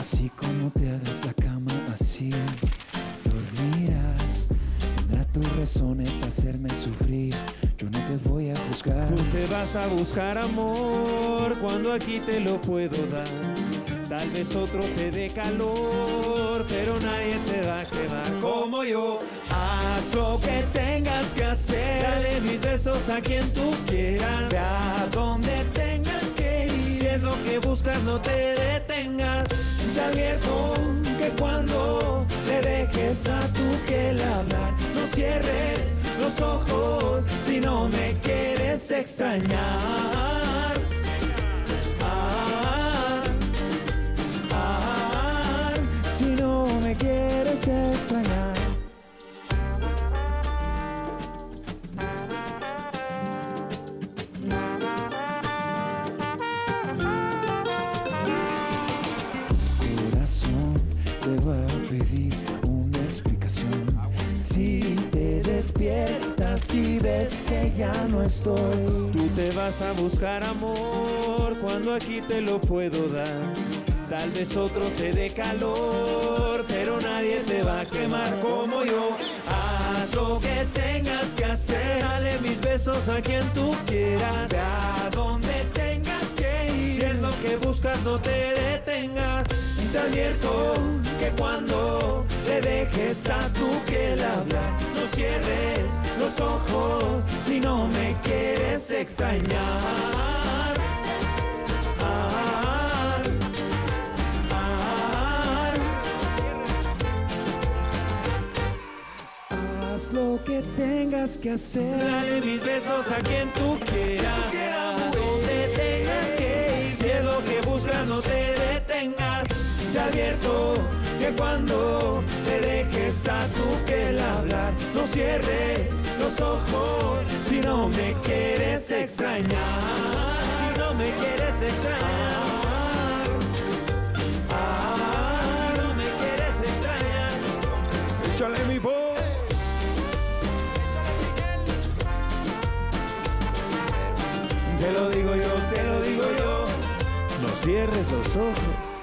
Así como te hagas la cama, así dormirás. Tendrá tus razones eh, para hacerme sufrir. Yo no te voy a juzgar. Tú te vas a buscar amor cuando aquí te lo puedo dar. Tal vez otro te dé calor, pero nadie te va a quedar como yo. Haz lo que tengas que hacer. Dale mis besos a quien tú quieras. Ya donde tengas que ir. Si es lo que buscas, no te detengas. Te advierto que cuando le dejes a tu que hablar, no cierres los ojos si no me quieres extrañar. Ah, ah, si no me quieres extrañar. Una explicación. Si te despiertas y ves que ya no estoy. Tú te vas a buscar amor cuando aquí te lo puedo dar. Tal vez otro te dé calor, pero nadie te va a quemar como yo. Haz lo que tengas que hacer. Dale mis besos a quien tú quieras. A donde tengas que ir. Si es lo que buscas, no te. Te advierto que cuando le dejes a tu piel hablar, no cierres los ojos si no me quieres extrañar. Haz lo que tengas que hacer. Dale mis besos a quien tú quieras. donde tengas que ir. Si es lo que buscas, no te detengas. Te advierto que cuando le dejes a tu piel hablar, no cierres los ojos si no me quieres extrañar. Si no me quieres extrañar. Ah, Si no me quieres extrañar. Échale mi voz. te lo digo yo, te lo digo yo. No cierres los ojos.